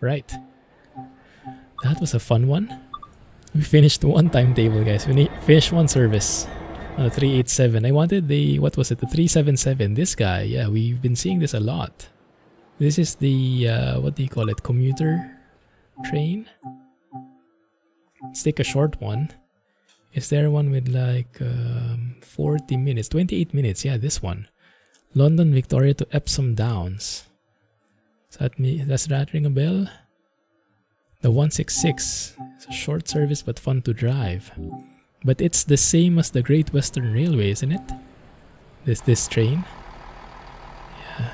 Right. That was a fun one. We finished one timetable, guys. We need finished one service on the 387. I wanted the, what was it, the 377. This guy, yeah, we've been seeing this a lot. This is the, uh, what do you call it, commuter train? Let's take a short one. Is there one with like um, 40 minutes, 28 minutes? Yeah, this one. London Victoria to Epsom Downs. That me? Does that ring a bell? The 166. It's a short service but fun to drive. But it's the same as the Great Western Railway, isn't it? This this train. Yeah.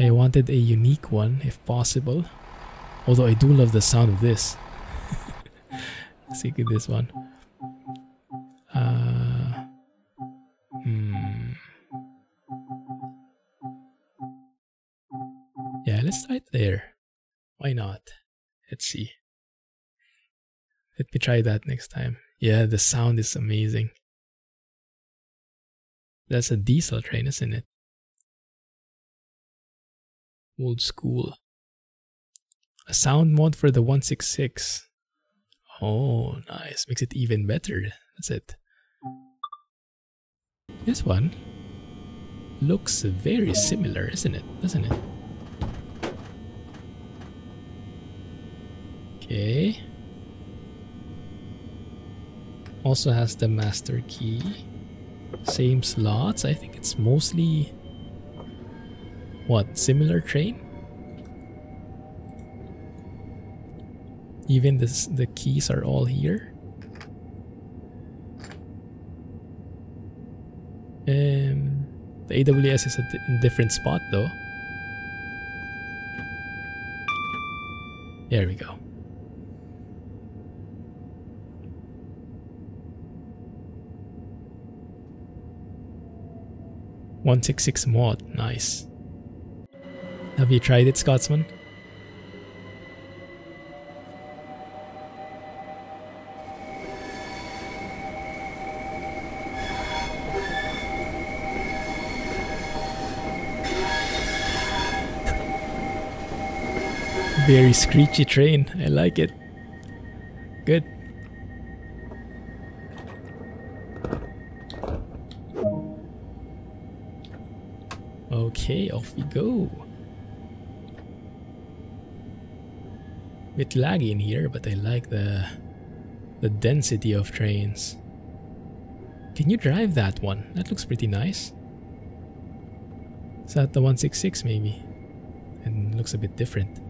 I wanted a unique one if possible. Although I do love the sound of this. Let's see this one. There. Why not? Let's see. Let me try that next time. Yeah, the sound is amazing. That's a diesel train, isn't it? Old school. A sound mod for the 166. Oh, nice. Makes it even better. That's it. This one looks very similar, isn't it? Doesn't it? Okay. Also has the master key. Same slots. I think it's mostly what similar train. Even this, the keys are all here. Um, the AWS is a different spot though. There we go. One six six mod, nice. Have you tried it, Scotsman? Very screechy train. I like it. Good. Okay, off we go. Bit laggy in here, but I like the the density of trains. Can you drive that one? That looks pretty nice. Is that the 166 maybe? And looks a bit different.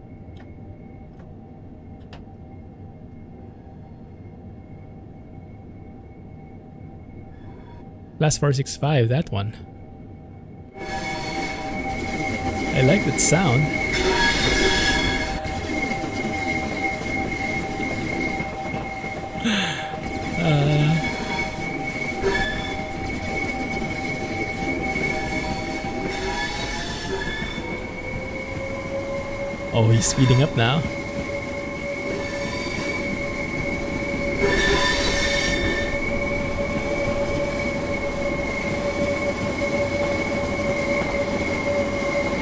Last 465, that one. Like that sound. uh, oh, he's speeding up now.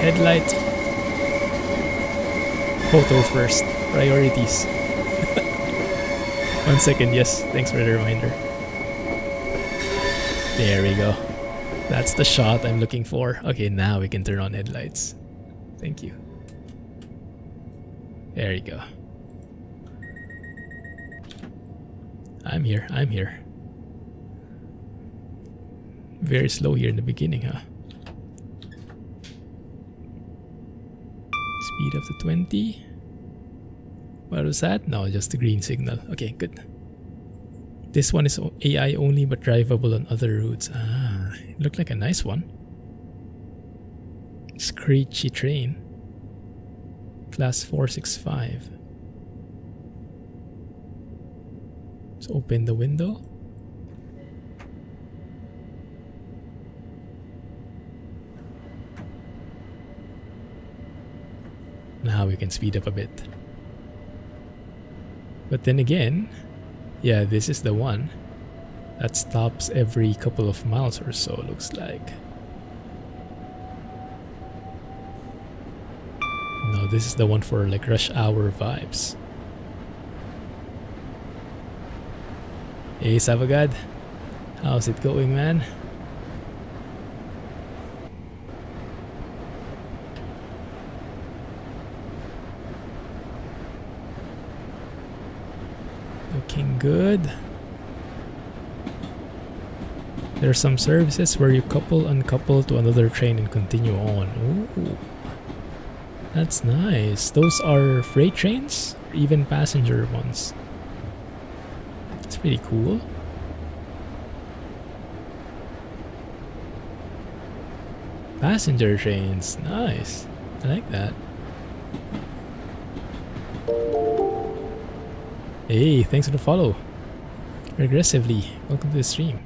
Headlight. Photo first. Priorities. One second, yes. Thanks for the reminder. There we go. That's the shot I'm looking for. Okay, now we can turn on headlights. Thank you. There you go. I'm here, I'm here. Very slow here in the beginning, huh? Speed up to 20. What was that? No, just the green signal. Okay, good. This one is AI only but drivable on other routes. Ah, it looked like a nice one. Screechy train. Class 465. Let's open the window. We can speed up a bit. But then again, yeah, this is the one that stops every couple of miles or so, looks like. No, this is the one for like rush hour vibes. Hey, Savagad. How's it going, man? Looking good. There are some services where you couple uncouple to another train and continue on. Ooh. That's nice. Those are freight trains? Even passenger ones? It's pretty cool. Passenger trains. Nice. I like that. Hey, thanks for the follow. Regressively. Welcome to the stream.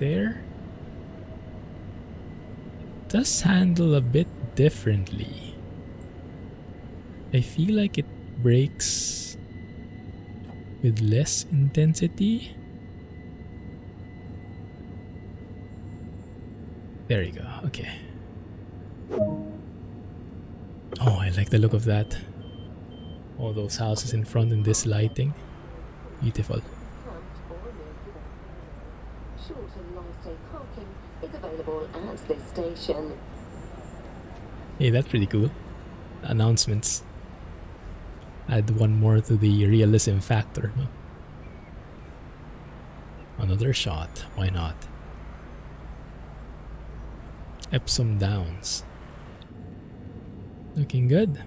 there. It does handle a bit differently. I feel like it brakes with less intensity. There you go, okay. Oh, I like the look of that. All those houses in front and this lighting. Beautiful. available at this station. Hey, that's pretty cool. Announcements. Add one more to the realism factor. Another shot. Why not? Epsom Downs. Looking good.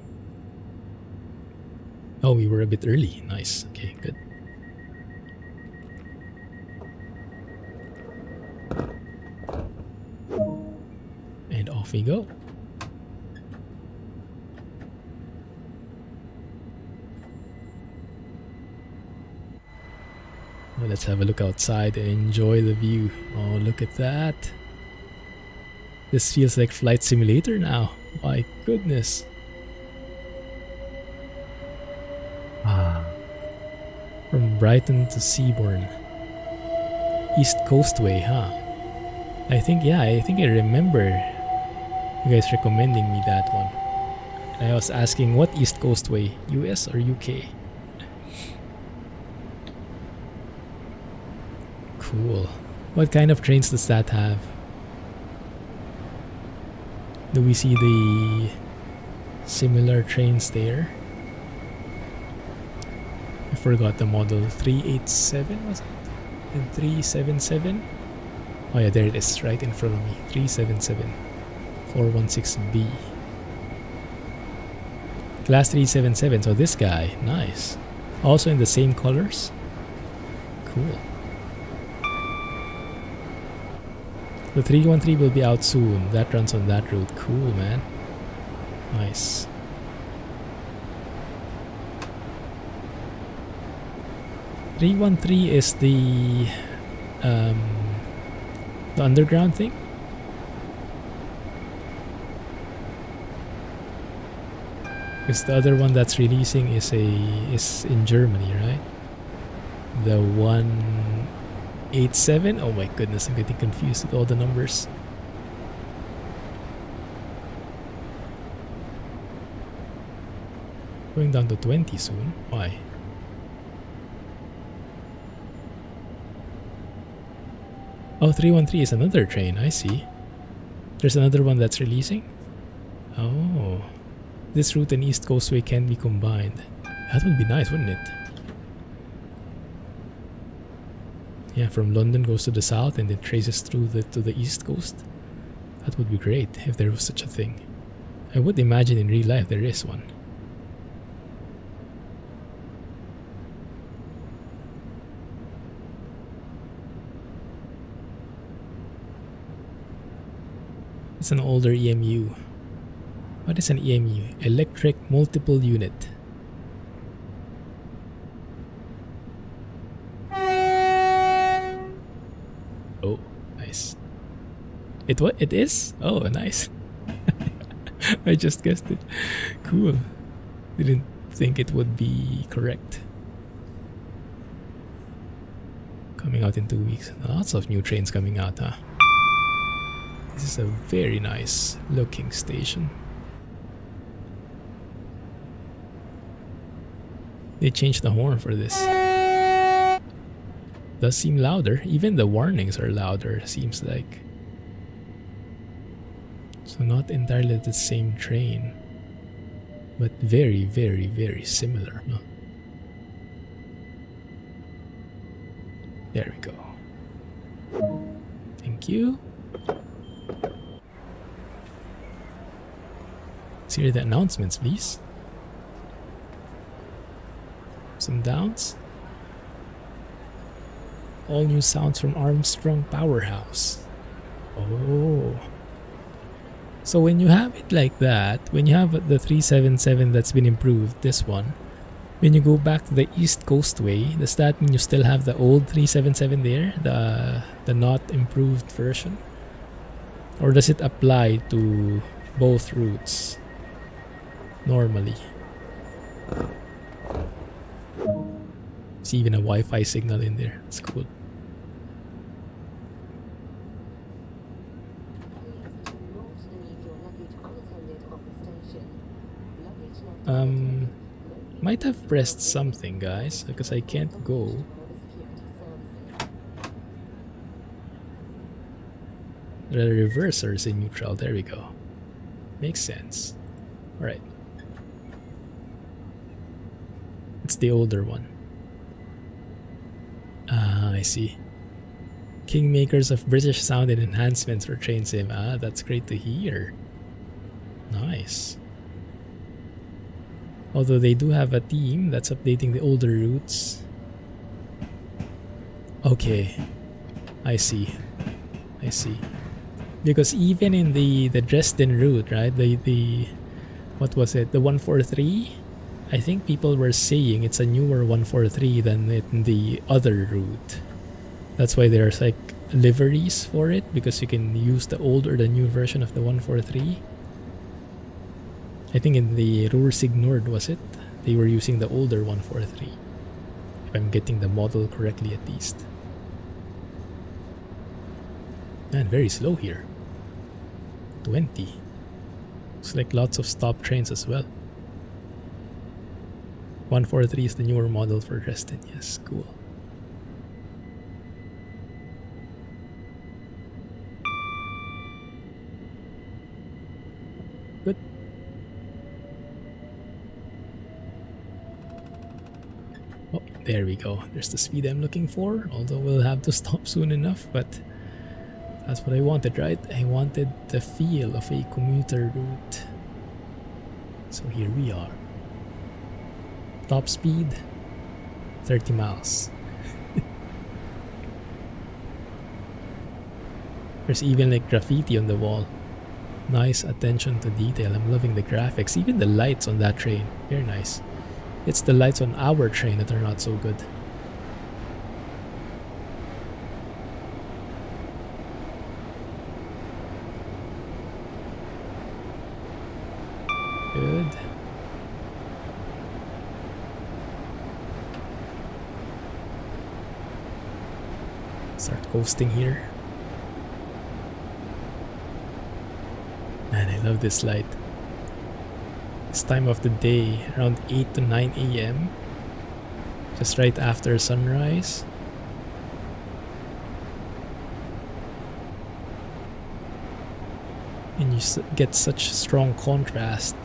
Oh, we were a bit early. Nice. Okay, good. And off we go. Let's have a look outside and enjoy the view. Oh, look at that. This feels like flight simulator now. My goodness. Ah. From Brighton to Seabourn. East Coastway, huh? I think, yeah, I think I remember you guys recommending me that one. And I was asking what East Coastway, US or UK? Cool. What kind of trains does that have? Do we see the similar trains there? I forgot the model. 387 was it? And 377? Oh yeah, there it is, right in front of me. 377. 416B. Class 377, so this guy, nice. Also in the same colors. Cool. The 313 will be out soon. That runs on that route. Cool, man. Nice. Three one three is the um, the underground thing. Because the other one that's releasing is a is in Germany, right? The 187? Oh my goodness, I'm getting confused with all the numbers. Going down to 20 soon. Why? Oh, 313 is another train. I see. There's another one that's releasing? Oh. This route and East Coastway can be combined. That would be nice, wouldn't it? Yeah, from London goes to the south and then traces through the to the east coast. That would be great if there was such a thing. I would imagine in real life there is one. It's an older EMU. What is an EMU? Electric Multiple Unit. Oh, nice. It what? It is? Oh, nice. I just guessed it. Cool. Didn't think it would be correct. Coming out in two weeks. Lots of new trains coming out, huh? This is a very nice looking station. They changed the horn for this. Does seem louder. Even the warnings are louder, seems like. So not entirely the same train. But very, very, very similar. Huh? There we go. Thank you. Let's hear the announcements, please. Some downs. All new sounds from Armstrong Powerhouse. Oh. So when you have it like that, when you have the 377 that's been improved, this one, when you go back to the East Coast Way, does that mean you still have the old 377 there, the the not improved version? Or does it apply to both routes normally? See even a Wi-Fi signal in there. It's cool. Um, might have pressed something, guys, because I can't go. The reverser is in neutral. There we go. Makes sense. Alright. It's the older one. Ah, I see. Kingmakers of British sound and enhancements for Train Sim. Ah, that's great to hear. Nice. Although they do have a team that's updating the older routes. Okay. I see. I see. Because even in the the Dresden route, right? The the what was it? The 143? I think people were saying it's a newer 143 than in the other route. That's why there's like liveries for it because you can use the old or the new version of the 143. I think in the Ruhr-Sieg Nord, was it? They were using the older 143. If I'm getting the model correctly at least. Man, very slow here. 20. Looks like lots of stop trains as well. 143 is the newer model for Dresden. Yes, cool. There we go. There's the speed I'm looking for, although we'll have to stop soon enough, but that's what I wanted, right? I wanted the feel of a commuter route. So here we are. Top speed, 30 miles. There's even like graffiti on the wall. Nice attention to detail. I'm loving the graphics. Even the lights on that train. Very nice. It's the lights on our train that are not so good. Good. Start coasting here. Man, I love this light this time of the day, around 8 to 9 a.m. Just right after sunrise. And you get such strong contrast.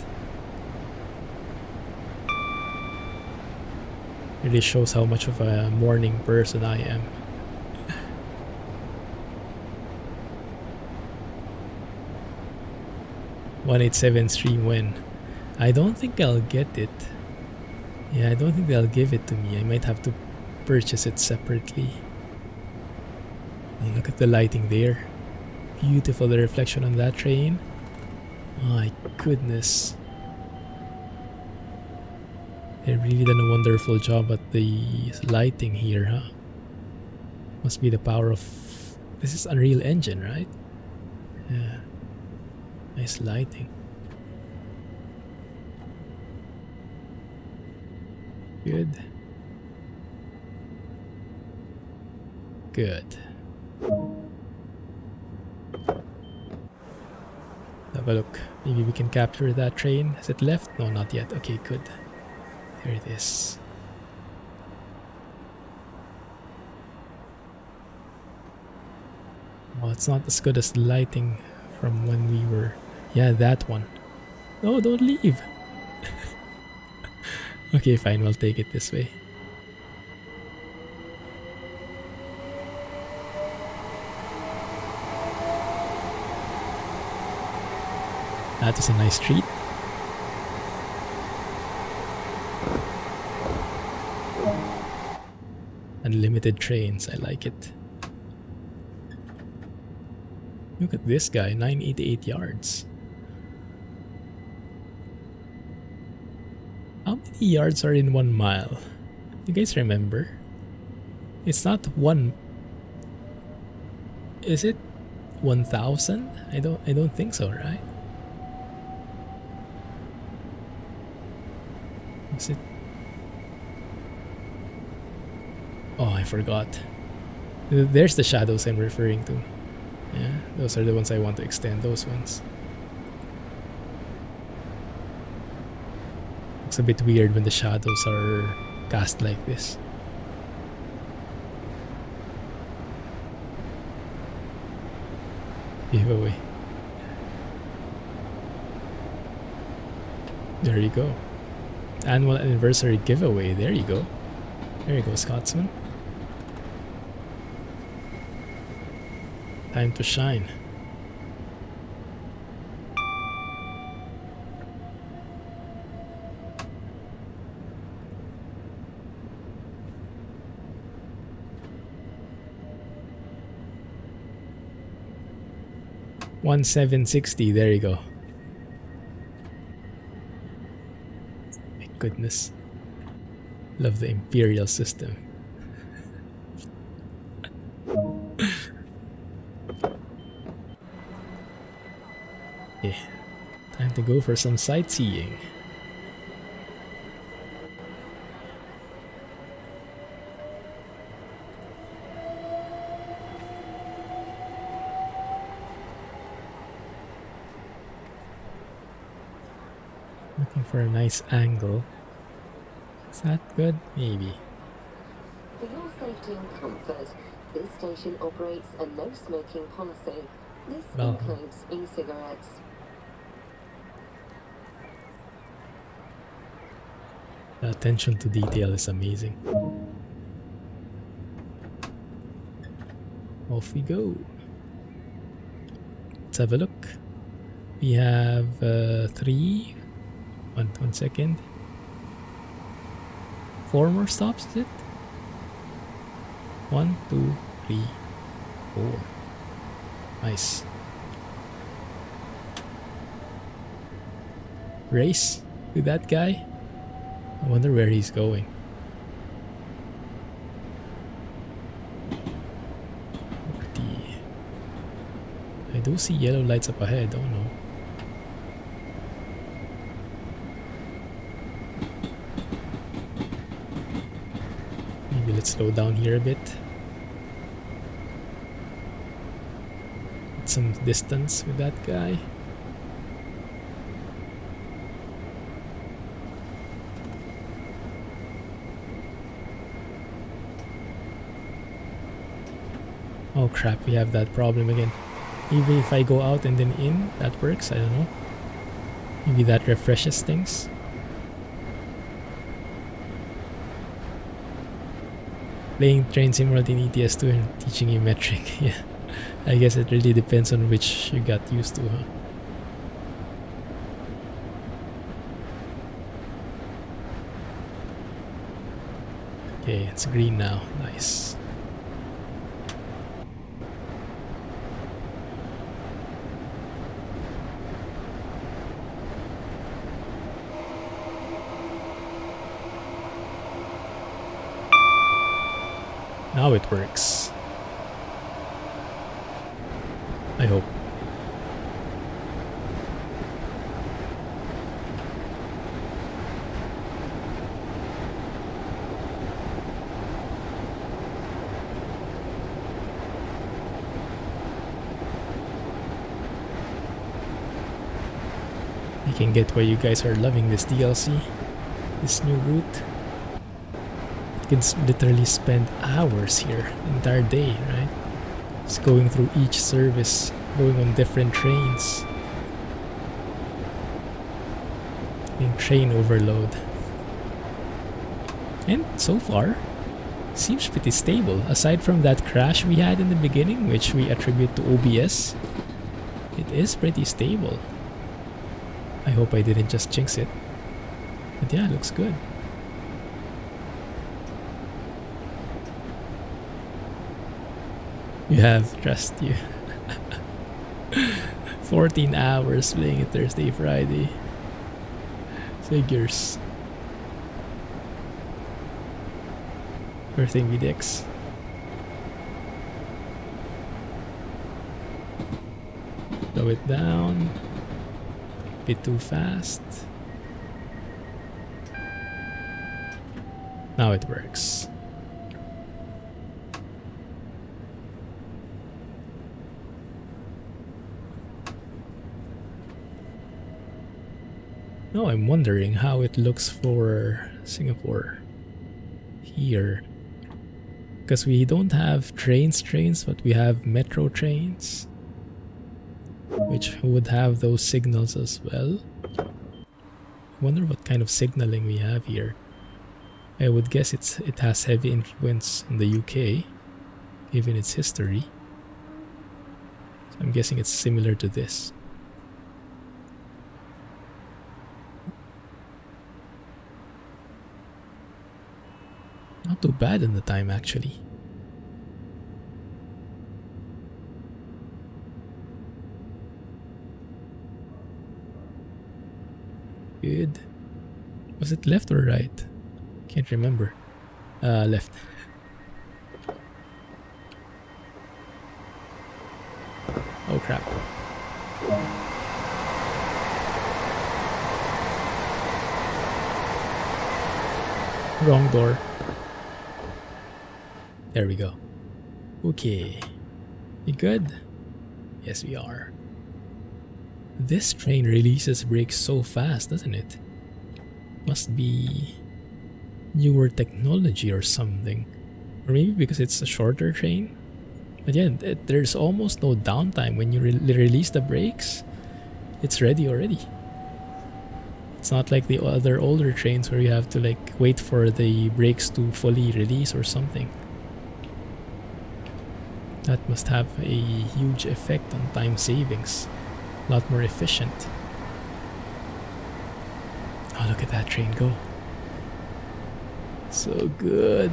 Really shows how much of a morning person I am. One eight seven stream win. I don't think I'll get it. Yeah, I don't think they'll give it to me. I might have to purchase it separately. look at the lighting there. Beautiful the reflection on that train. My goodness. They really done a wonderful job at the lighting here, huh? Must be the power of... This is Unreal Engine, right? Yeah. Nice lighting. Good. Good. Have a look. Maybe we can capture that train. Has it left? No, not yet. Okay, good. There it is. Well, it's not as good as the lighting from when we were... Yeah, that one. No, don't leave! okay, fine, we'll take it this way. That is a nice treat. Unlimited trains, I like it. Look at this guy, 988 yards. Many yards are in one mile? You guys remember? It's not one. Is it 1000? I don't I don't think so, right? Is it Oh, I forgot. There's the shadows I'm referring to. Yeah, those are the ones I want to extend, those ones. Looks a bit weird when the shadows are cast like this. Giveaway. There you go. Annual anniversary giveaway. There you go. There you go, Scotsman. Time to shine. One seven sixty. There you go. My goodness, love the imperial system. yeah, time to go for some sightseeing. Looking for a nice angle. Is that good? Maybe. For your safety and comfort, this station operates a no smoking policy. This Well- includes e-cigarettes. The attention to detail is amazing. Off we go. Let's have a look. We have uh, three. One, one second. Four more stops, is it? One, two, three, four. Nice. Race with that guy? I wonder where he's going. I do see yellow lights up ahead. Oh no. Maybe let's slow down here a bit. Get some distance with that guy. Oh crap, we have that problem again. Even if I go out and then in, that works, I don't know. Maybe that refreshes things. Playing Train Sim World in ETS2 and teaching you metric, yeah. I guess it really depends on which you got used to, huh? Okay, it's green now. Nice. Now it works. I hope. I can get why you guys are loving this DLC, this new route. Can literally spend hours here, entire day, right? Just going through each service, going on different trains. In train overload. And so far, seems pretty stable. Aside from that crash we had in the beginning, which we attribute to OBS, it is pretty stable. I hope I didn't just jinx it. But yeah, looks good. You have trust you. 14 hours playing it Thursday, Friday. Figures. Everything VDX. Slow it down. Bit too fast. Now it works. Now I'm wondering how it looks for Singapore here. Because we don't have trains trains, but we have metro trains. Which would have those signals as well. wonder what kind of signaling we have here. I would guess it's it has heavy influence in the UK, given its history. So I'm guessing it's similar to this. Not too bad in the time actually. Good. Was it left or right? Can't remember. Uh, left. Oh crap. Wrong door. There we go. Okay. You good? Yes, we are. This train releases brakes so fast, doesn't it? Must be newer technology or something. Or maybe because it's a shorter train. But yeah, th- there's almost no downtime when you re- release the brakes. It's ready already. It's not like the other older trains where you have to like wait for the brakes to fully release or something. That must have a huge effect on time savings. A lot more efficient. Oh, look at that train go. So good.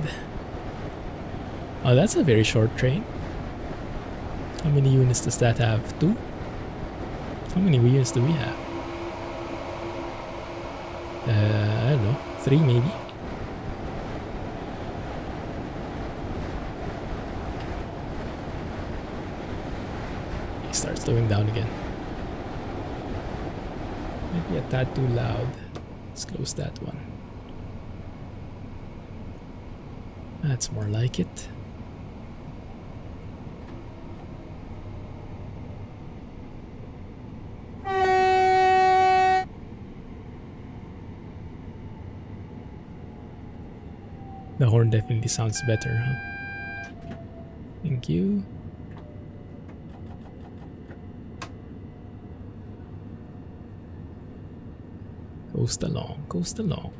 Oh, that's a very short train. How many units does that have? Two? How many units do we have? Uh, I don't know. Three maybe. It starts slowing down again. Maybe a tad too loud. Let's close that one. That's more like it. The horn definitely sounds better, huh? Thank you. Coast along, coast along.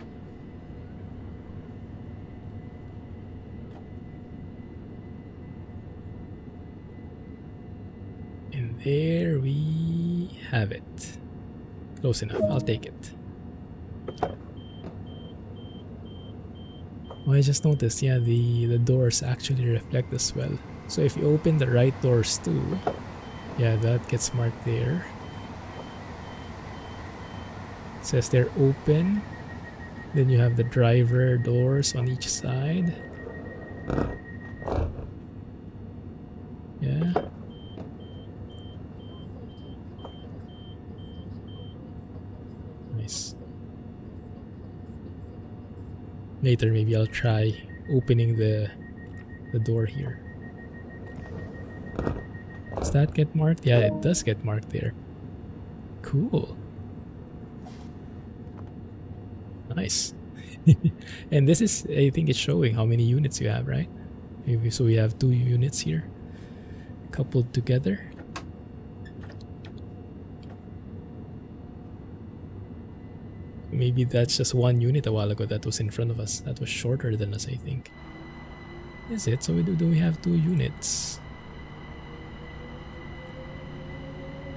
And there we have it. Close enough, I'll take it. Oh, I just noticed, yeah, the, the doors actually reflect as well. So if you open the right doors too, yeah, that gets marked there. Says they're open. Then you have the driver doors on each side. Yeah. Nice. Later maybe I'll try opening the the door here. Does that get marked? Yeah, it does get marked there. Cool. And this is, I think it's showing how many units you have, right? Maybe so we have two units here, coupled together. Maybe that's just one unit a while ago that was in front of us. That was shorter than us, I think. Is it? So we do, do we have two units?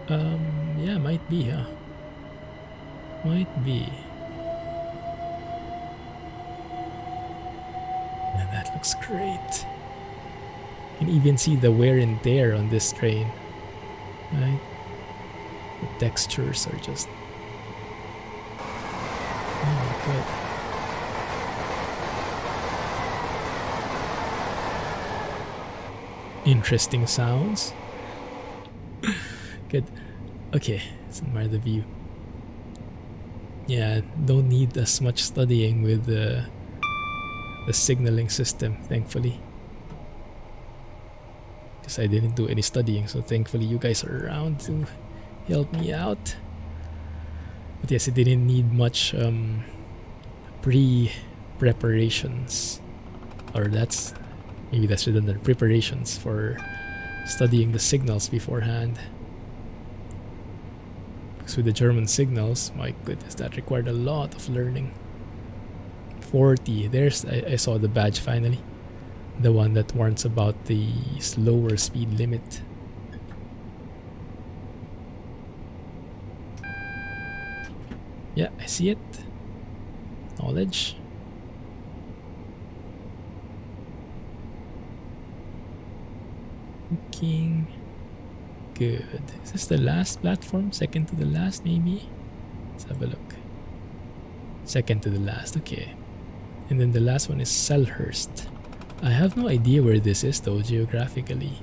Um, yeah, might be, huh? Might be. And looks great. You can even see the wear and tear on this train. Right? The textures are just Oh, good. Interesting sounds. good. Okay, let's admire the view. Yeah, don't need as much studying with the, the signaling system, thankfully. Because I didn't do any studying, so thankfully you guys are around to help me out. But yes, it didn't need much um, pre-preparations. Or that's, maybe that's redundant, preparations for studying the signals beforehand. Because with the German signals, my goodness, that required a lot of learning. 40, there's, I, I saw the badge finally. The one that warns about the slower speed limit. Yeah, I see it. Knowledge. Looking good. Is this the last platform? Second to the last, maybe? Let's have a look. Second to the last, okay. And then the last one is Selhurst. I have no idea where this is though, geographically.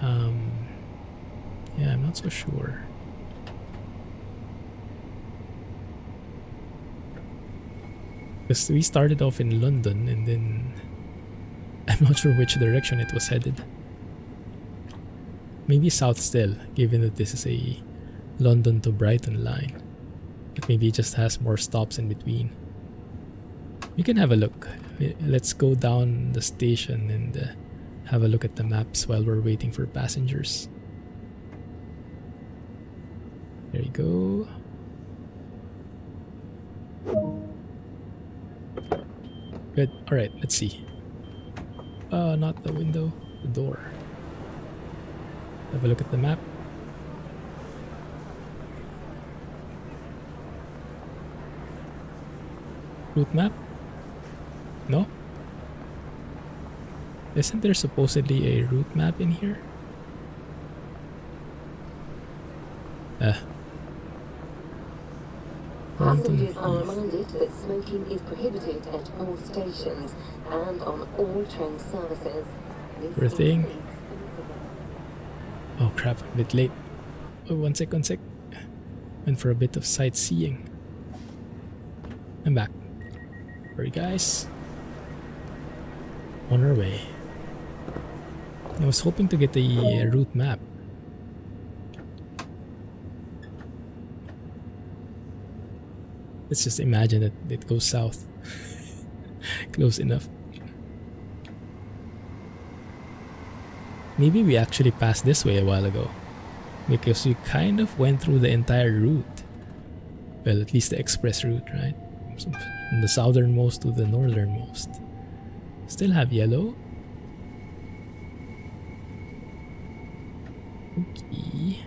Um, yeah, I'm not so sure. Because we started off in London and then I'm not sure which direction it was headed. Maybe south still, given that this is a London to Brighton line. But maybe it just has more stops in between. We can have a look. Let's go down the station and uh, have a look at the maps while we're waiting for passengers. There you go. Good. Alright, let's see. Uh, not the window, the door. Have a look at the map. Route map? No? Isn't there supposedly a route map in here? Uh, Passengers are reminded that smoking is prohibited at all stations and on all train services. Poor thing. Oh crap, a bit late. Oh, one sec, one sec. Went for a bit of sightseeing. I'm back. Sorry guys. On our way. I was hoping to get the route map. Let's just imagine that it goes south. Close enough. Maybe we actually passed this way a while ago. Because we kind of went through the entire route. Well, at least the express route, right? From the southernmost to the northernmost. Still have yellow. Okay.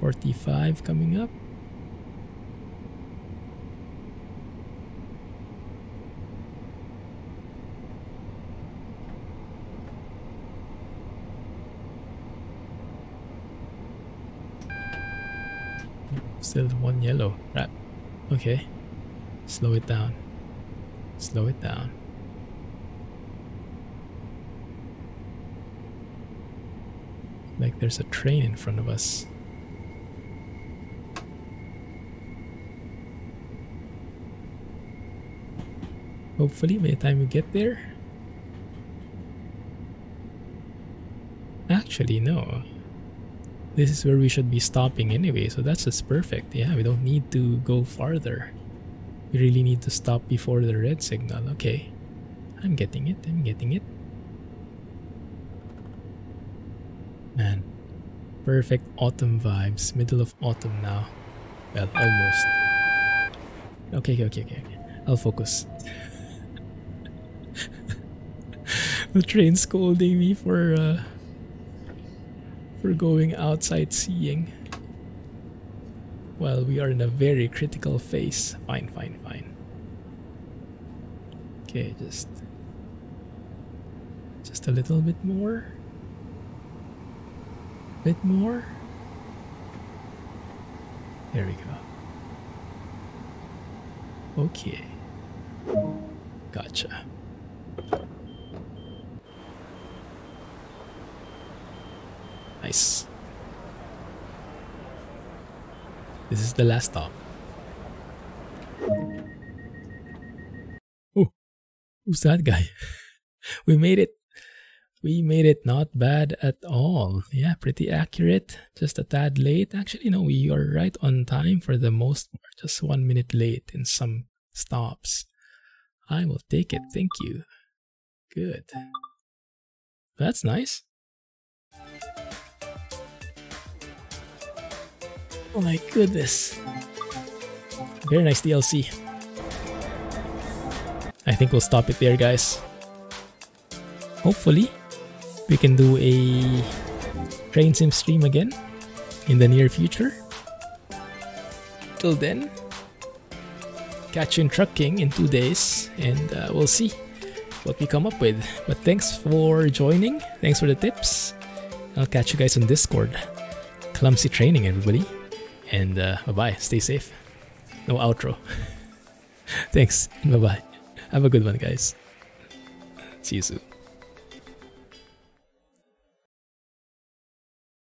45 coming up. Still one yellow. Right. Okay. Slow it down. Slow it down. Like there's a train in front of us. Hopefully by the time we get there. Actually, no. This is where we should be stopping anyway, so that's just perfect. Yeah, we don't need to go farther. We really need to stop before the red signal. Okay. I'm getting it. I'm getting it. Man. Perfect autumn vibes. Middle of autumn now. Well, almost. Okay, okay, okay, okay. I'll focus. the train scolding me for uh, for going outside seeing. Well, we are in a very critical phase. Fine, fine, fine. Okay, just just a little bit more. Bit more. There we go. Okay. Gotcha. Nice. This is the last stop. Oh, who's that guy? we made it. We made it not bad at all. Yeah, pretty accurate. Just a tad late. Actually, no, we are right on time for the most part. Just one minute late in some stops. I will take it. Thank you. Good. That's nice. Oh my goodness. Very nice DLC. I think we'll stop it there, guys. Hopefully, we can do a train sim stream again in the near future. Till then, catch you in Truck King in two days, and uh, we'll see what we come up with. But thanks for joining. Thanks for the tips. I'll catch you guys on Discord. Clumsy training, everybody. And uh, bye bye. Stay safe. No outro. thanks. Bye bye. Have a good one, guys. See you soon.